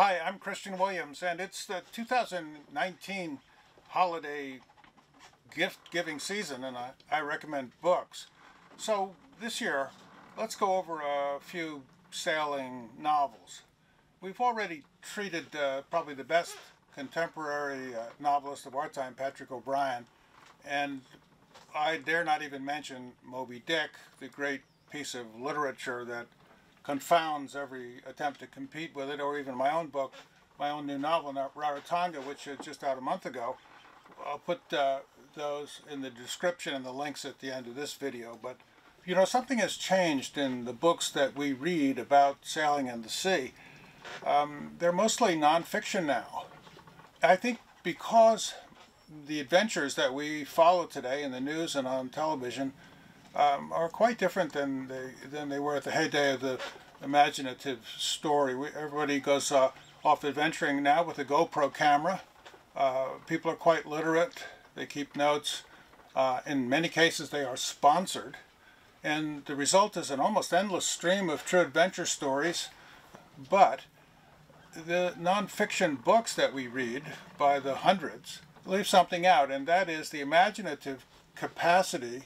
Hi, I'm Christian Williams, and it's the 2019 holiday gift giving season, and I, I recommend books. So this year, let's go over a few sailing novels. We've already treated uh, probably the best contemporary uh, novelist of our time, Patrick O'Brian, and I dare not even mention Moby Dick, the great piece of literature that confounds every attempt to compete with it, or even my own book, my own new novel, Rarotonga, which just out a month ago. I'll put uh, those in the description and the links at the end of this video. But, you know, something has changed in the books that we read about sailing in the sea. Um, they're mostly nonfiction now. I think because the adventures that we follow today in the news and on television um, are quite different than they than they were at the heyday of the imaginative story. We, everybody goes uh, off adventuring now with a GoPro camera. Uh, people are quite literate. They keep notes. Uh, in many cases, they are sponsored. And the result is an almost endless stream of true adventure stories. But the nonfiction books that we read by the hundreds leave something out, and that is the imaginative capacity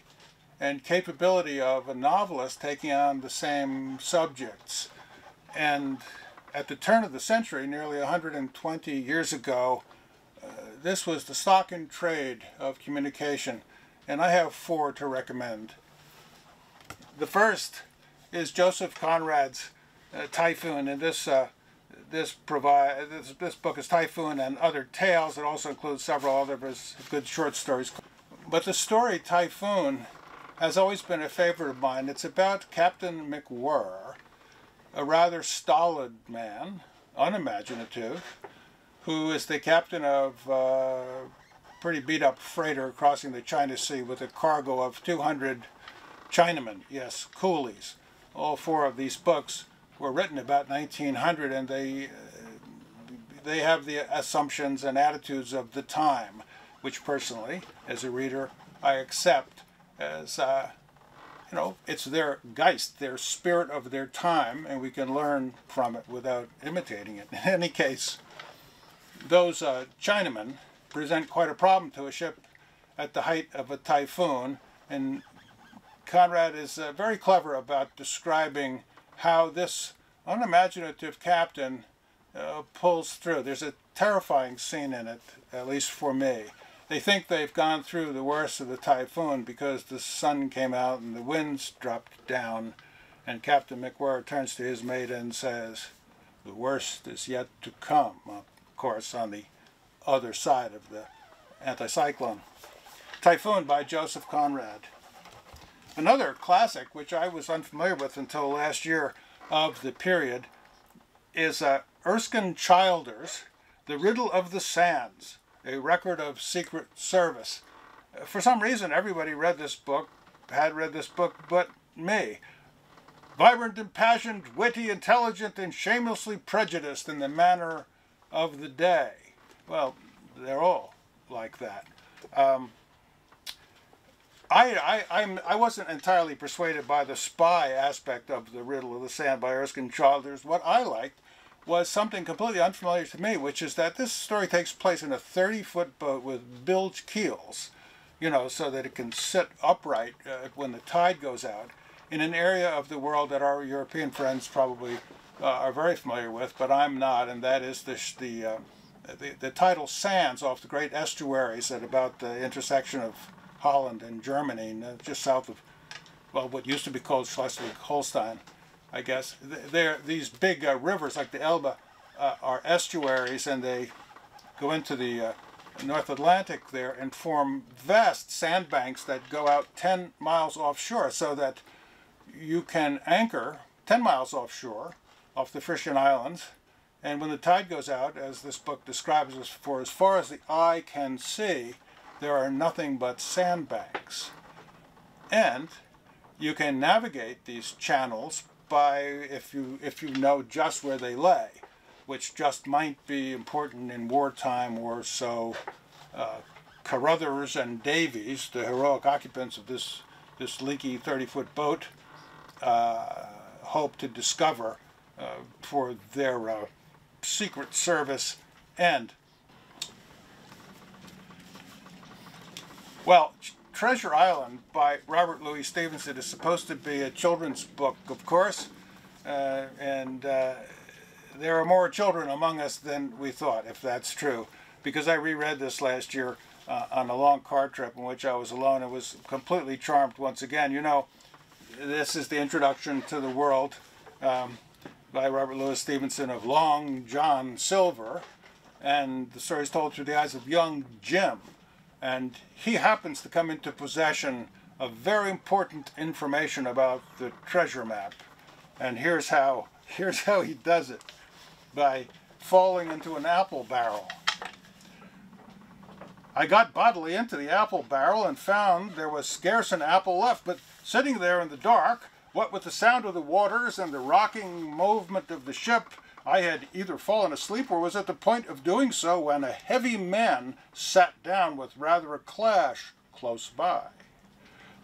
and capability of a novelist taking on the same subjects. And at the turn of the century, nearly 120 years ago, uh, this was the stock and trade of communication, and I have four to recommend. The first is Joseph Conrad's uh, Typhoon, and this uh, this provide this, this book is Typhoon and Other Tales. It also includes several other good short stories. But the story Typhoon has always been a favorite of mine. It's about Captain MacWhirr, a rather stolid man, unimaginative, who is the captain of a pretty beat up freighter crossing the China Sea with a cargo of 200 Chinamen, yes, coolies. All four of these books were written about 1900 and they uh, they have the assumptions and attitudes of the time, which personally, as a reader, I accept as uh, you know, it's their geist, their spirit of their time, and we can learn from it without imitating it. In any case, those uh, Chinamen present quite a problem to a ship at the height of a typhoon, and Conrad is uh, very clever about describing how this unimaginative captain uh, pulls through. There's a terrifying scene in it, at least for me they think they've gone through the worst of the typhoon because the sun came out and the winds dropped down and Captain MacWhirr turns to his mate and says, the worst is yet to come, of course on the other side of the anticyclone. Typhoon by Joseph Conrad. Another classic, which I was unfamiliar with until last year of the period, is uh, Erskine Childers' The Riddle of the Sands a record of secret service. For some reason, everybody read this book, had read this book, but me. Vibrant, impassioned, witty, intelligent, and shamelessly prejudiced in the manner of the day. Well, they're all like that. Um, I, I, I'm, I wasn't entirely persuaded by the spy aspect of the Riddle of the Sand by Erskine Childers. What I liked was something completely unfamiliar to me, which is that this story takes place in a 30-foot boat with bilge keels, you know, so that it can sit upright uh, when the tide goes out in an area of the world that our European friends probably uh, are very familiar with, but I'm not, and that is the, the, uh, the, the tidal sands off the great estuaries at about the intersection of Holland and Germany, uh, just south of, well, what used to be called Schleswig-Holstein. I guess. They're, these big uh, rivers like the Elbe uh, are estuaries and they go into the uh, North Atlantic there and form vast sandbanks that go out 10 miles offshore so that you can anchor 10 miles offshore off the Frisian Islands and when the tide goes out, as this book describes for as far as the eye can see, there are nothing but sandbanks. And you can navigate these channels by if you if you know just where they lay, which just might be important in wartime or so. Uh, Carruthers and Davies, the heroic occupants of this this leaky 30-foot boat, uh, hope to discover uh, for their uh, Secret Service end. Well, Treasure Island by Robert Louis Stevenson is supposed to be a children's book, of course, uh, and uh, there are more children among us than we thought, if that's true, because I reread this last year uh, on a long car trip in which I was alone and was completely charmed once again. You know, this is the introduction to the world um, by Robert Louis Stevenson of Long John Silver, and the story is told through the eyes of young Jim and he happens to come into possession of very important information about the treasure map. And here's how, here's how he does it. By falling into an apple barrel. I got bodily into the apple barrel and found there was scarce an apple left, but sitting there in the dark, what with the sound of the waters and the rocking movement of the ship, I had either fallen asleep or was at the point of doing so when a heavy man sat down with rather a clash close by.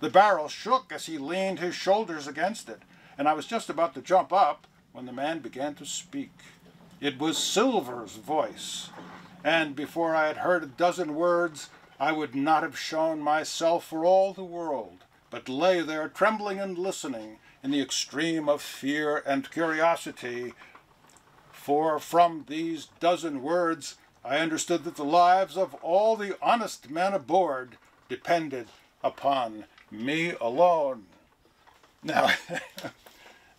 The barrel shook as he leaned his shoulders against it, and I was just about to jump up when the man began to speak. It was Silver's voice, and before I had heard a dozen words, I would not have shown myself for all the world, but lay there trembling and listening in the extreme of fear and curiosity for from these dozen words I understood that the lives of all the honest men aboard depended upon me alone. Now,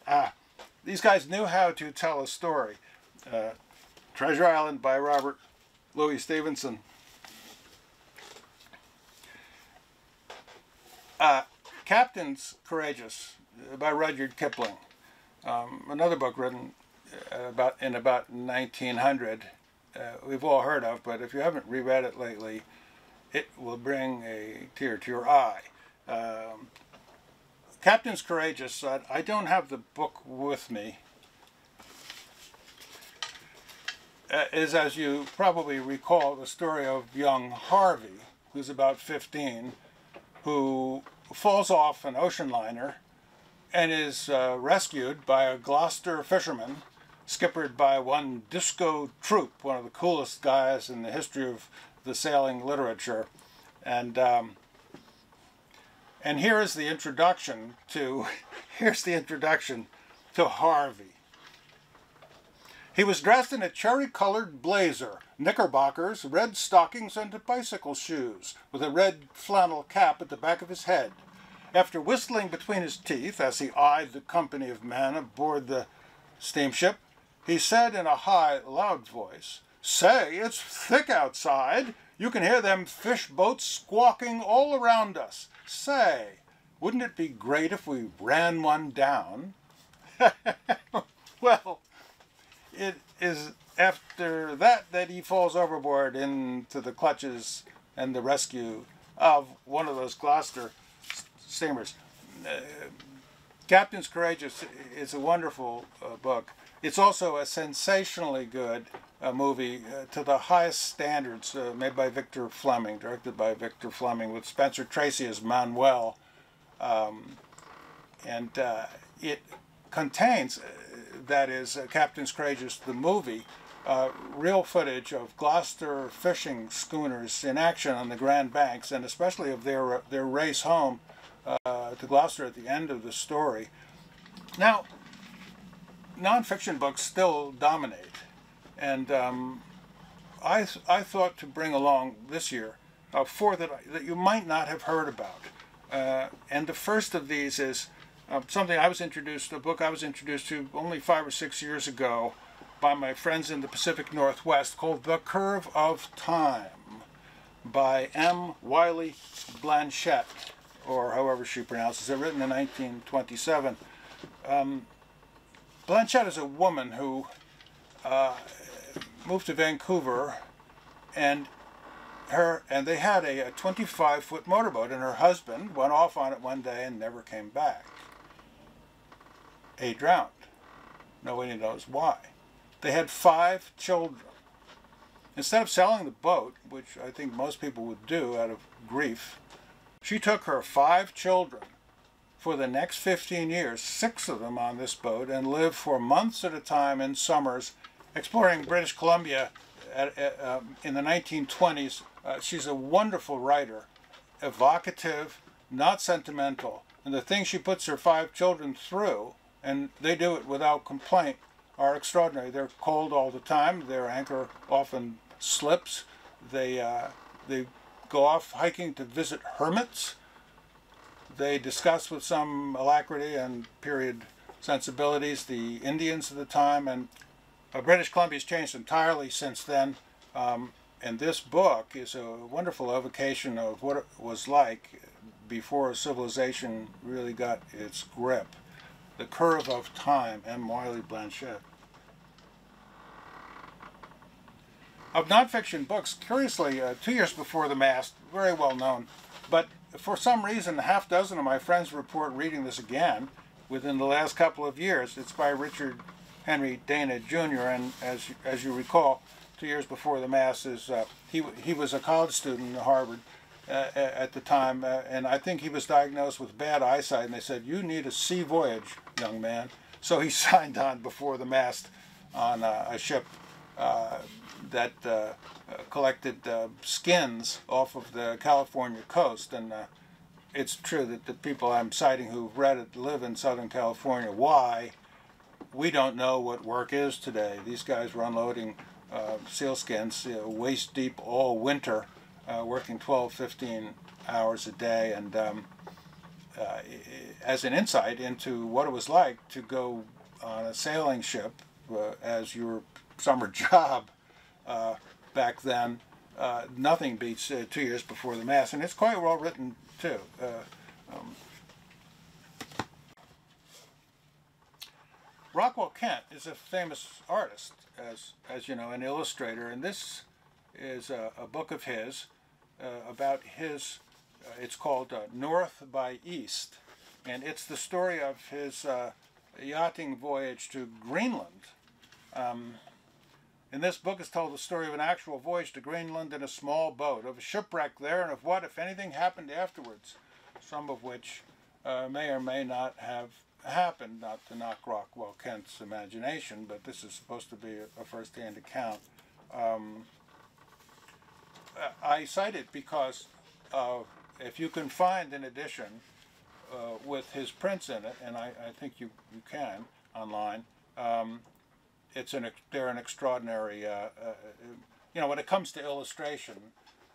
uh, these guys knew how to tell a story. Uh, Treasure Island by Robert Louis Stevenson. Uh, Captains Courageous by Rudyard Kipling. Um, another book written about in about 1900 uh, we've all heard of, but if you haven't reread it lately, it will bring a tear to your eye. Um, Captains Courageous, uh, I don't have the book with me, uh, is, as you probably recall, the story of young Harvey, who's about 15, who falls off an ocean liner and is uh, rescued by a Gloucester fisherman skippered by one Disko Troop, one of the coolest guys in the history of the sailing literature. And um, and here is the introduction to here's the introduction to Harvey. He was dressed in a cherry-colored blazer, knickerbockers, red stockings, and bicycle shoes, with a red flannel cap at the back of his head. After whistling between his teeth as he eyed the company of men aboard the steamship, he said in a high, loud voice, Say, it's thick outside. You can hear them fish boats squawking all around us. Say, wouldn't it be great if we ran one down? well, it is after that that he falls overboard into the clutches and the rescue of one of those Gloucester steamers. Uh, Captains Courageous is a wonderful uh, book. It's also a sensationally good uh, movie uh, to the highest standards, uh, made by Victor Fleming, directed by Victor Fleming, with Spencer Tracy as Manuel. Um, and uh, it contains, uh, that is, uh, Captain's Courageous, the movie, real footage of Gloucester fishing schooners in action on the Grand Banks, and especially of their, their race home to Gloucester at the end of the story. Now, nonfiction books still dominate, and um, I I thought to bring along this year uh, four that that you might not have heard about, uh, and the first of these is uh, something I was introduced a book I was introduced to only five or six years ago by my friends in the Pacific Northwest called The Curve of Time by M. Wylie Blanchet, or however she pronounces it, written in 1927. Um, Blanchet is a woman who uh, moved to Vancouver and her and they had a, a 25 foot motorboat and her husband went off on it one day and never came back. He drowned. Nobody knows why. They had five children. Instead of selling the boat, which I think most people would do out of grief, she took her five children for the next 15 years, six of them on this boat, and lived for months at a time in summers exploring British Columbia at, at, um, in the 1920s. Uh, she's a wonderful writer, evocative, not sentimental. And the things she puts her five children through, and they do it without complaint, are extraordinary. They're cold all the time. Their anchor often slips. They, uh, they go off hiking to visit hermits. They discuss with some alacrity and period sensibilities the Indians of the time. And uh, British Columbia has changed entirely since then. Um, and this book is a wonderful evocation of what it was like before civilization really got its grip. The Curve of Time, M. Wylie Blanchet. Of nonfiction books, curiously, uh, two years before the mast, very well known, but for some reason, a half dozen of my friends report reading this again within the last couple of years. It's by Richard Henry Dana Jr., and as, as you recall, two years before the mast, is, uh, he, he was a college student at Harvard uh, at the time, uh, and I think he was diagnosed with bad eyesight, and they said, you need a sea voyage, young man. So he signed on before the mast on uh, a ship uh, that uh, uh, collected uh, skins off of the California coast. And it's true that the people I'm citing who've read it live in Southern California. Why? We don't know what work is today. These guys were unloading uh, sealskins you know, waist deep all winter, uh, working 12, 15 hours a day. And um, uh, as an insight into what it was like to go on a sailing ship as your summer job uh, back then. Uh, nothing beats uh, two years before the Mast, and it's quite well written too. Uh, um, Rockwell Kent is a famous artist, as as you know, an illustrator, and this is a, a book of his uh, about his. Uh, it's called North by East, and it's the story of his yachting voyage to Greenland. Um, in this book is told the story of an actual voyage to Greenland in a small boat, of a shipwreck there, and of what, if anything, happened afterwards, some of which uh, may or may not have happened, not to knock Rockwell Kent's imagination, but this is supposed to be a, first-hand account. Um, I cite it because uh, if you can find an edition uh, with his prints in it, and I, I think you, you can online, um, it's an they're an extraordinary. Uh, uh, you know, when it comes to illustration,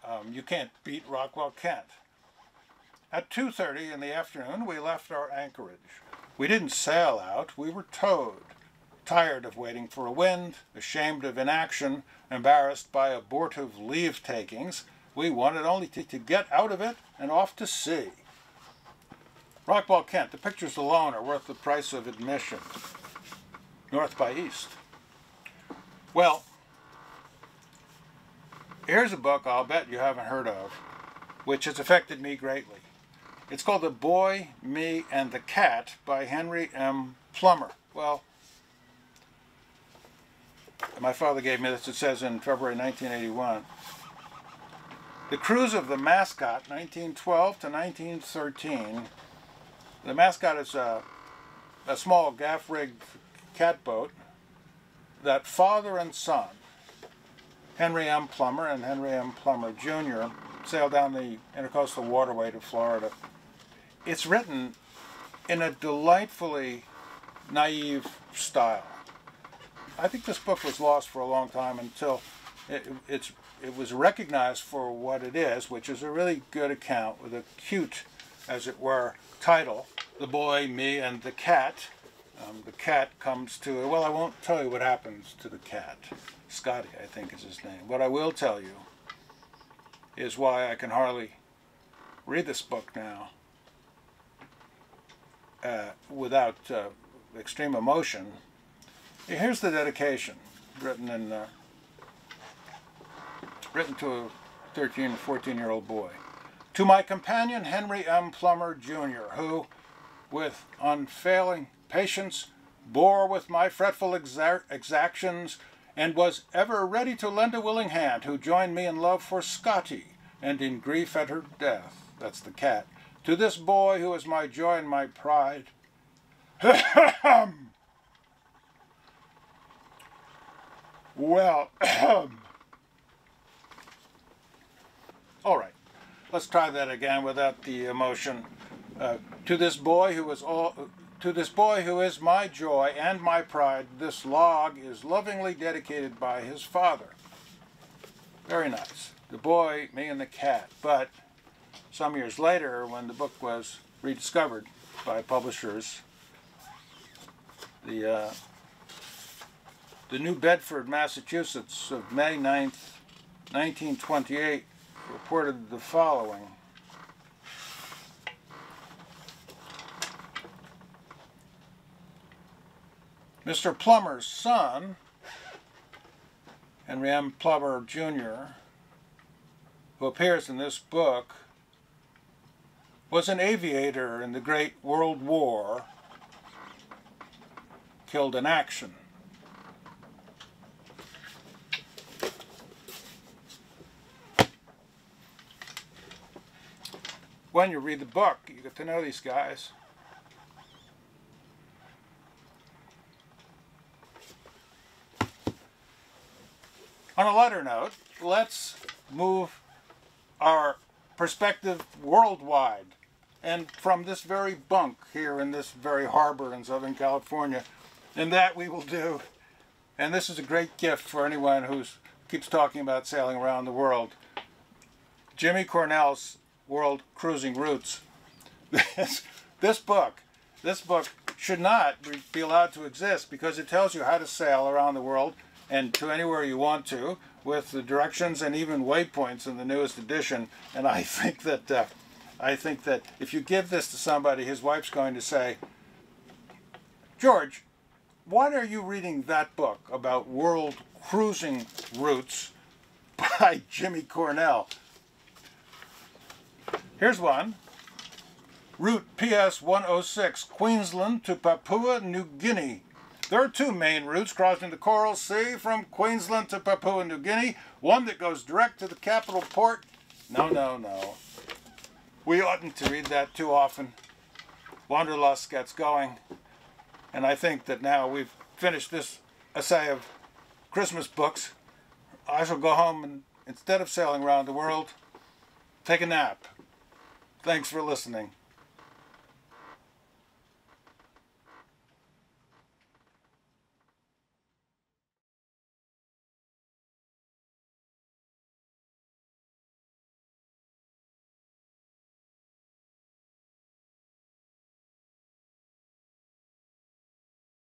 um, you can't beat Rockwell Kent. At 2:30 in the afternoon, we left our anchorage. We didn't sail out; we were towed. Tired of waiting for a wind, ashamed of inaction, embarrassed by abortive leave takings, we wanted only to, to get out of it and off to sea. Rockwell Kent, the pictures alone are worth the price of admission. North by East. Well, here's a book I'll bet you haven't heard of, which has affected me greatly. It's called The Boy, Me, and the Cat by Henry M. Plummer. Well, my father gave me this, it says in February 1981. The cruise of the Mascot, 1912 to 1913. The Mascot is a, a small gaff-rigged catboat that father and son, Henry M. Plummer and Henry M. Plummer Jr., sailed down the intercoastal waterway to Florida. It's written in a delightfully naive style. I think this book was lost for a long time until it, it's, it was recognized for what it is, which is a really good account with a cute, as it were, title, The Boy, Me, and the Cat, um, the cat comes to, well, I won't tell you what happens to the cat. Scotty, I think is his name. What I will tell you is why I can hardly read this book now uh, without uh, extreme emotion. Here's the dedication written in uh, written to a 13 or 14 year old boy. To my companion Henry M. Plummer Jr., who, with unfailing patience, bore with my fretful exactions, and was ever ready to lend a willing hand, who joined me in love for Scotty, and in grief at her death, that's the cat, to this boy who is my joy and my pride. Well, all right. Let's try that again without the emotion. Uh, to this boy who was all, to this boy who is my joy and my pride, this log is lovingly dedicated by his father. Very nice. The boy, me, and the cat. But some years later, when the book was rediscovered by publishers, the uh, the New Bedford, Massachusetts of May 9th, 1928 reported the following. Mr. Plummer's son, Henry M. Plummer Jr., who appears in this book, was an aviator in the Great World War, killed in action. When you read the book, you get to know these guys. On a lighter note, let's move our perspective worldwide. And from this very bunk here in this very harbor in Southern California, and that we will do. And this is a great gift for anyone who keeps talking about sailing around the world. Jimmy Cornell's World Cruising Routes. This, this book, this book should not be allowed to exist because it tells you how to sail around the world and to anywhere you want to with the directions and even waypoints in the newest edition. And I think that uh, I think that if you give this to somebody, his wife's going to say, George, why are you reading that book about world cruising routes by Jimmy Cornell? Here's one. Route PS 106, Queensland to Papua New Guinea. There are two main routes crossing the Coral Sea from Queensland to Papua New Guinea. One that goes direct to the capital port. No, no, no. We oughtn't to read that too often. Wanderlust gets going. And I think that now we've finished this essay of Christmas books. I shall go home and instead of sailing around the world, take a nap. Thanks for listening.